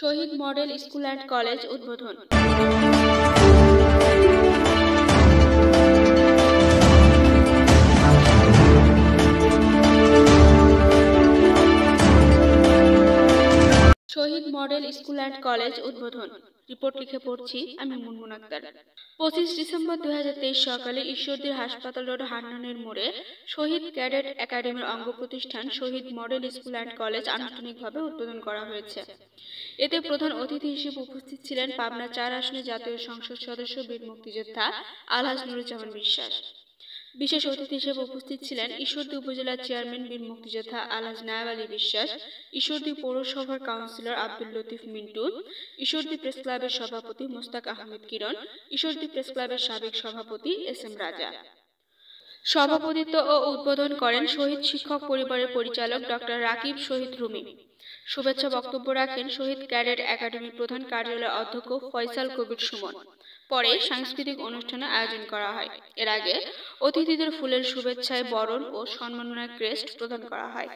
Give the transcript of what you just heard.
Shaheed model school and college উদ্বোধন। Shaheed model school and college উদ্বোধন। Report লিখে পড়ছি আমি মুনমুন আক্তার। পঁচিশ ডিসেম্বর দুই সকালে ঈশ্বরদীর হাসপাতাল রোড, হান্নানের মোড়ে শহীদ ক্যাডেট একাডেমির অঙ্গ প্রতিষ্ঠান Shaheed model school and college আনুষ্ঠানিকভাবে উদ্বোধন করা হয়েছে। এতে প্রধান অতিথি হিসেবে উপস্থিত ছিলেন পাবনা চার আসনে জাতীয় সংসদ সদস্য বীর মুক্তিযোদ্ধা আলহাজ নুরুজ্জামান বিশ্বাস। বিশেষ অতিথি হিসেবে উপস্থিত ছিলেন ঈশ্বরদী উপজেলার চেয়ারম্যান বীর মুক্তিযোদ্ধা আলহাজ নায়াব আলী বিশ্বাস ঈশ্বরদী পৌরসভার কাউন্সিলর আব্দুল লতিফ মিন্টু ঈশ্বরদী প্রেস ক্লাবের সভাপতি মোস্তাক আহমেদ কিরণ ঈশ্বরদী প্রেস ক্লাবের সাবেক সভাপতি এস এম রাজা। সভাপতিত্ব ও উদ্বোধন করেন শহীদ শিক্ষক পরিবারের পরিচালক ডক্টর রাকিব শহীদ রুমি। শুভেচ্ছা বক্তব্য রাখেন শহীদ ক্যাডেট একাডেমির প্রধান কার্যালয়ের অধ্যক্ষ ফয়সাল কবির সুমন। পরে সাংস্কৃতিক অনুষ্ঠানের আয়োজন করা হয়। এর আগে অতিথিদের ফুলের শুভেচ্ছায় বরণ ও সম্মাননার ক্রেস্ট প্রদান করা হয়।